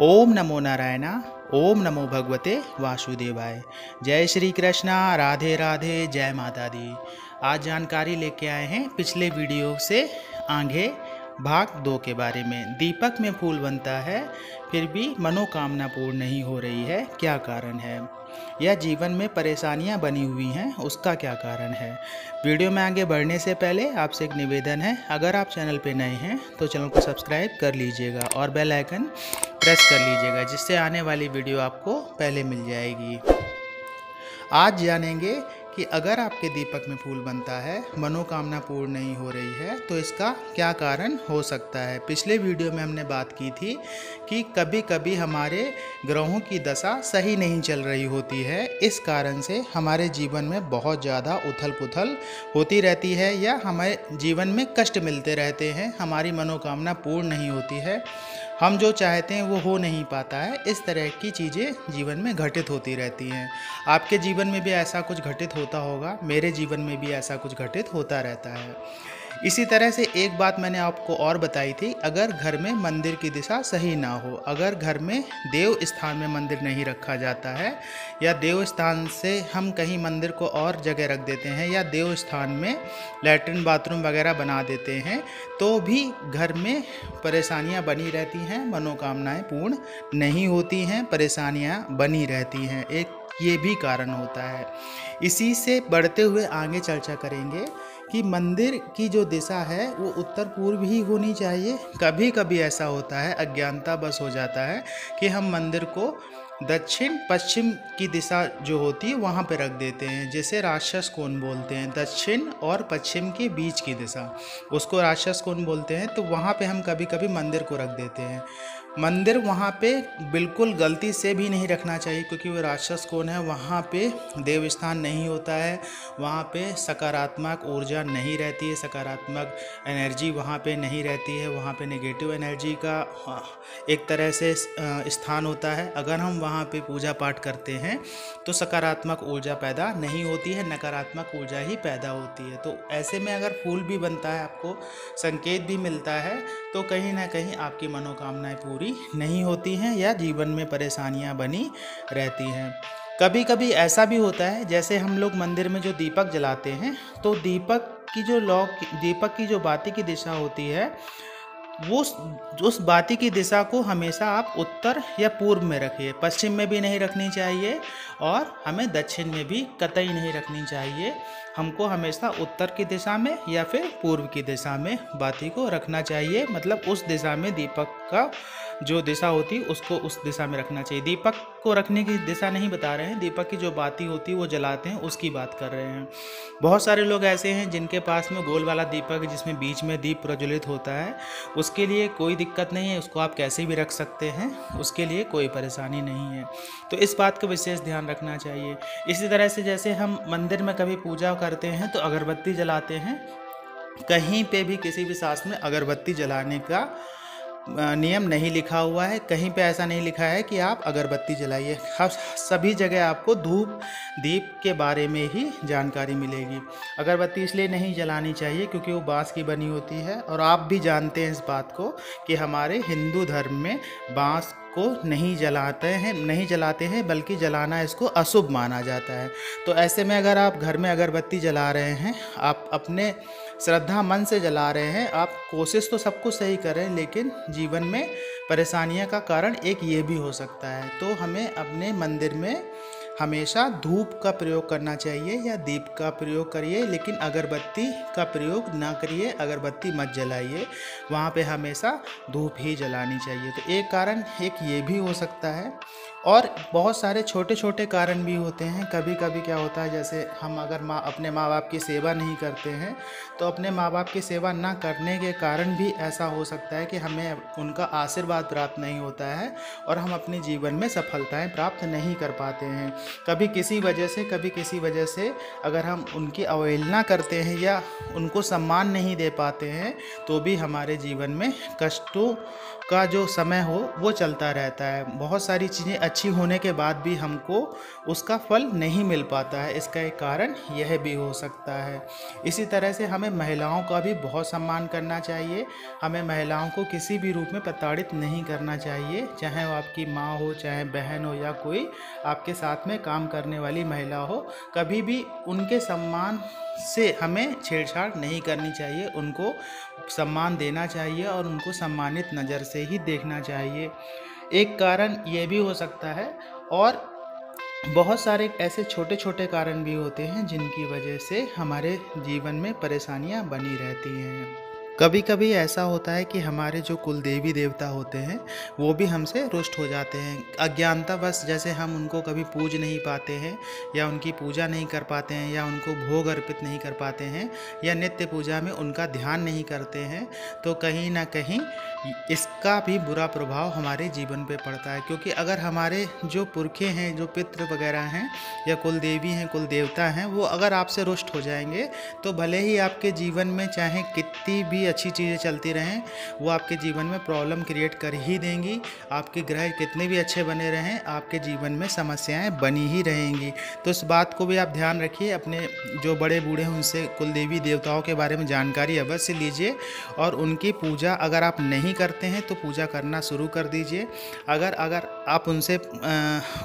ओम नमो नारायण, ओम नमो भगवते वासुदेवाय। जय श्री कृष्णा, राधे राधे, जय माता दी आज जानकारी लेके आए हैं पिछले वीडियो से आगे, भाग दो के बारे में। दीपक में फूल बनता है, फिर भी मनोकामना पूर्ण नहीं हो रही है, क्या कारण है? या जीवन में परेशानियाँ बनी हुई हैं, उसका क्या कारण है? वीडियो में आगे बढ़ने से पहले आपसे एक निवेदन है, अगर आप चैनल पर नए हैं तो चैनल को सब्सक्राइब कर लीजिएगा और बेल आइकन प्रेस कर लीजिएगा, जिससे आने वाली वीडियो आपको पहले मिल जाएगी। आज जानेंगे कि अगर आपके दीपक में फूल बनता है, मनोकामना पूर्ण नहीं हो रही है तो इसका क्या कारण हो सकता है? पिछले वीडियो में हमने बात की थी कि कभी कभी हमारे ग्रहों की दशा सही नहीं चल रही होती है। इस कारण से हमारे जीवन में बहुत ज़्यादा उथल पुथल होती रहती है या हमारे जीवन में कष्ट मिलते रहते हैं। हमारी मनोकामना पूर्ण नहीं होती है। हम जो चाहते हैं वो हो नहीं पाता है। इस तरह की चीज़ें जीवन में घटित होती रहती हैं। आपके जीवन में भी ऐसा कुछ घटित होता होगा, मेरे जीवन में भी ऐसा कुछ घटित होता रहता है। इसी तरह से एक बात मैंने आपको और बताई थी, अगर घर में मंदिर की दिशा सही ना हो, अगर घर में देव स्थान में मंदिर नहीं रखा जाता है, या देव स्थान से हम कहीं मंदिर को और जगह रख देते हैं, या देव स्थान में लैट्रिन बाथरूम वगैरह बना देते हैं तो भी घर में परेशानियाँ बनी रहती हैं, मनोकामनाएँ पूर्ण नहीं होती हैं, परेशानियाँ बनी रहती हैं, एक ये भी कारण होता है। इसी से बढ़ते हुए आगे चर्चा करेंगे। कि मंदिर की जो दिशा है, वो उत्तर पूर्व ही होनी चाहिए। कभी कभी ऐसा होता है, अज्ञानता बस हो जाता है कि हम मंदिर को दक्षिण पश्चिम की दिशा जो होती है, वहाँ पर रख देते हैं, जैसे राक्षस कोण बोलते हैं, दक्षिण और पश्चिम के बीच की दिशा। उसको राक्षस कोण बोलते हैं तो वहाँ पे हम कभी कभी मंदिर को रख देते हैं। मंदिर वहाँ पे बिल्कुल गलती से भी नहीं रखना चाहिए, क्योंकि वो राक्षस कौन है, वहाँ पे देव स्थान नहीं होता है, वहाँ पे सकारात्मक ऊर्जा नहीं रहती है, सकारात्मक एनर्जी वहाँ पे नहीं रहती है, वहाँ पे नेगेटिव एनर्जी का एक तरह से स्थान होता है। अगर हम वहाँ पे पूजा पाठ करते हैं तो सकारात्मक ऊर्जा पैदा नहीं होती है, नकारात्मक ऊर्जा ही पैदा होती है। तो ऐसे में अगर फूल भी बनता है, आपको संकेत भी मिलता है तो कहीं ना कहीं आपकी मनोकामनाएँ पूरी पूरी नहीं होती हैं या जीवन में परेशानियाँ बनी रहती हैं। कभी कभी ऐसा भी होता है, जैसे हम लोग मंदिर में जो दीपक जलाते हैं तो दीपक की जो लौ दीपक की जो बाती की दिशा होती है, वो उस बाती की दिशा को हमेशा आप उत्तर या पूर्व में रखिए। पश्चिम में भी नहीं रखनी चाहिए और हमें दक्षिण में भी कतई नहीं रखनी चाहिए। हमको हमेशा उत्तर की दिशा में या फिर पूर्व की दिशा में बाती को रखना चाहिए। मतलब उस दिशा में दीपक का जो दिशा होती है उसको उस दिशा में रखना चाहिए। दीपक को रखने की दिशा नहीं बता रहे हैं। दीपक की जो बाती होती है वो जलाते हैं, उसकी बात कर रहे हैं। बहुत सारे लोग ऐसे हैं जिनके पास में गोल वाला दीपक जिसमें बीच में दीप प्रज्वलित होता है। उसके लिए कोई दिक्कत नहीं है, उसको आप कैसे भी रख सकते हैं, उसके लिए कोई परेशानी नहीं है। तो इस बात का विशेष ध्यान रखना चाहिए। इसी तरह से जैसे हम मंदिर में कभी पूजा करते हैं तो अगरबत्ती जलाते हैं। कहीं पे भी किसी भी शास्त्र में अगरबत्ती जलाने का नियम नहीं लिखा हुआ है। कहीं पे ऐसा नहीं लिखा है कि आप अगरबत्ती जलाइए। सभी जगह आपको धूप, दीप के बारे में ही जानकारी मिलेगी। अगरबत्ती इसलिए नहीं जलानी चाहिए क्योंकि वो बाँस की बनी होती है। और आप भी जानते हैं इस बात को कि हमारे हिंदू धर्म में बाँस को नहीं जलाते हैं, नहीं जलाते हैं, बल्कि जलाना इसको अशुभ माना जाता है। तो ऐसे में अगर आप घर में अगरबत्ती जला रहे हैं, आप अपने श्रद्धा मन से जला रहे हैं, आप कोशिश तो सब कुछ सही करें, लेकिन जीवन में परेशानियों का कारण एक ये भी हो सकता है। तो हमें अपने मंदिर में हमेशा धूप का प्रयोग करना चाहिए या दीप का प्रयोग करिए, लेकिन अगरबत्ती का प्रयोग ना करिए, अगरबत्ती मत जलाइए। वहाँ पे हमेशा धूप ही जलानी चाहिए। तो एक कारण एक ये भी हो सकता है। और बहुत सारे छोटे छोटे कारण भी होते हैं। कभी कभी क्या होता है, जैसे हम अगर माँ, अपने माँ बाप की सेवा नहीं करते हैं तो अपने माँ बाप की सेवा ना करने के कारण भी ऐसा हो सकता है कि हमें उनका आशीर्वाद प्राप्त नहीं होता है और हम अपने जीवन में सफलताएँ प्राप्त नहीं कर पाते हैं। कभी किसी वजह से, कभी किसी वजह से अगर हम उनकी अवहेलना करते हैं या उनको सम्मान नहीं दे पाते हैं तो भी हमारे जीवन में कष्टों का जो समय हो, वो चलता रहता है। बहुत सारी चीज़ें अच्छी होने के बाद भी हमको उसका फल नहीं मिल पाता है। इसका एक कारण यह भी हो सकता है। इसी तरह से हमें महिलाओं का भी बहुत सम्मान करना चाहिए। हमें महिलाओं को किसी भी रूप में प्रताड़ित नहीं करना चाहिए। चाहे वो आपकी माँ हो, चाहे बहन हो या कोई आपके साथ में काम करने वाली महिला हो, कभी भी उनके सम्मान से हमें छेड़छाड़ नहीं करनी चाहिए। उनको सम्मान देना चाहिए और उनको सम्मानित नज़र से ही देखना चाहिए। एक कारण ये भी हो सकता है और बहुत सारे ऐसे छोटे छोटे कारण भी होते हैं जिनकी वजह से हमारे जीवन में परेशानियाँ बनी रहती हैं। कभी कभी ऐसा होता है कि हमारे जो कुल देवी देवता होते हैं, वो भी हमसे रुष्ट हो जाते हैं। अज्ञानता बस जैसे हम उनको कभी पूज नहीं पाते हैं, या उनकी पूजा नहीं कर पाते हैं, या उनको भोग अर्पित नहीं कर पाते हैं, या नित्य पूजा में उनका ध्यान नहीं करते हैं तो कहीं ना कहीं इसका भी बुरा प्रभाव हमारे जीवन पे पड़ता है। क्योंकि अगर हमारे जो पुरखे हैं, जो पितृ वगैरह हैं, या कुल देवी हैं कुल देवता हैं, वो अगर आपसे रुष्ट हो जाएँगे तो भले ही आपके जीवन में चाहे कितनी भी अच्छी चीज़ें चलती रहें, वो आपके जीवन में प्रॉब्लम क्रिएट कर ही देंगी। आपके ग्रह कितने भी अच्छे बने रहें, आपके जीवन में समस्याएँ बनी ही रहेंगी। तो इस बात को भी आप ध्यान रखिए, अपने जो बड़े बूढ़े हैं, उनसे कुल देवी देवताओं के बारे में जानकारी अवश्य लीजिए और उनकी पूजा अगर आप नहीं करते हैं तो पूजा करना शुरू कर दीजिए। अगर अगर आप उनसे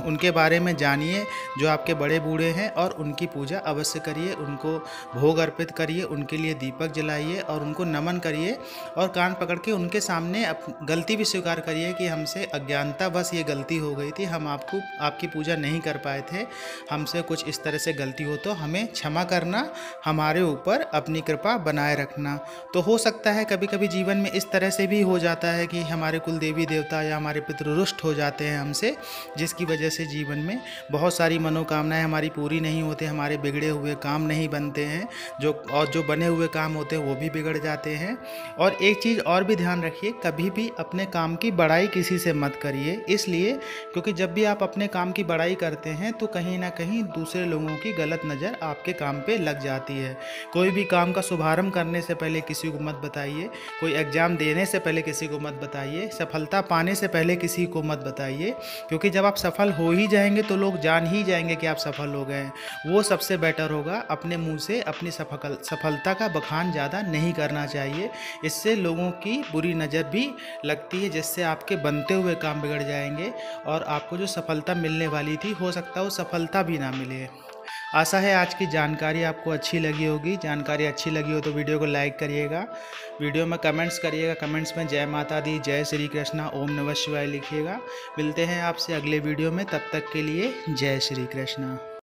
उनके बारे में जानिए, जो आपके बड़े बूढ़े हैं, और उनकी पूजा अवश्य करिए, उनको भोग अर्पित करिए, उनके लिए दीपक जलाइए, और उनको नमन करिए, और कान पकड़ के उनके सामने गलती भी स्वीकार करिए कि हमसे अज्ञानता, बस ये गलती हो गई थी, हम आपको, आपकी पूजा नहीं कर पाए थे, हमसे कुछ इस तरह से गलती हो तो हमें क्षमा करना, हमारे ऊपर अपनी कृपा बनाए रखना। तो हो सकता है कभी कभी जीवन में इस तरह से भी हो जाता है कि हमारे कुल देवी देवता या हमारे पितृरुष्ट हो जाते हमसे, जिसकी वजह से जीवन में बहुत सारी मनोकामनाएँ हमारी पूरी नहीं होती, हमारे बिगड़े हुए काम नहीं बनते हैं, जो, और जो बने हुए काम होते हैं वो भी बिगड़ जाते हैं हैं। और एक चीज़ और भी ध्यान रखिए, कभी भी अपने काम की बड़ाई किसी से मत करिए, इसलिए क्योंकि जब भी आप अपने काम की बड़ाई करते हैं तो कहीं ना कहीं दूसरे लोगों की गलत नज़र आपके काम पे लग जाती है। कोई भी काम का शुभारंभ करने से पहले किसी को मत बताइए, कोई एग्ज़ाम देने से पहले किसी को मत बताइए, सफलता पाने से पहले किसी को मत बताइए। क्योंकि जब आप सफल हो ही जाएँगे तो लोग जान ही जाएँगे कि आप सफल हो गए हैं। वो सबसे बेटर होगा, अपने मुँह से अपनी सफल सफलता का बखान ज़्यादा नहीं करना चाहिए चाहिए। इससे लोगों की बुरी नज़र भी लगती है, जिससे आपके बनते हुए काम बिगड़ जाएँगे और आपको जो सफलता मिलने वाली थी, हो सकता है वो सफलता भी ना मिले। आशा है आज की जानकारी आपको अच्छी लगी होगी। जानकारी अच्छी लगी हो तो वीडियो को लाइक करिएगा। वीडियो में कमेंट्स करिएगा। कमेंट्स में जय माता दी, जय श्री कृष्णा, ओम नमः शिवाय लिखिएगा। मिलते हैं आपसे अगले वीडियो में। तब तक के लिए जय श्री कृष्णा।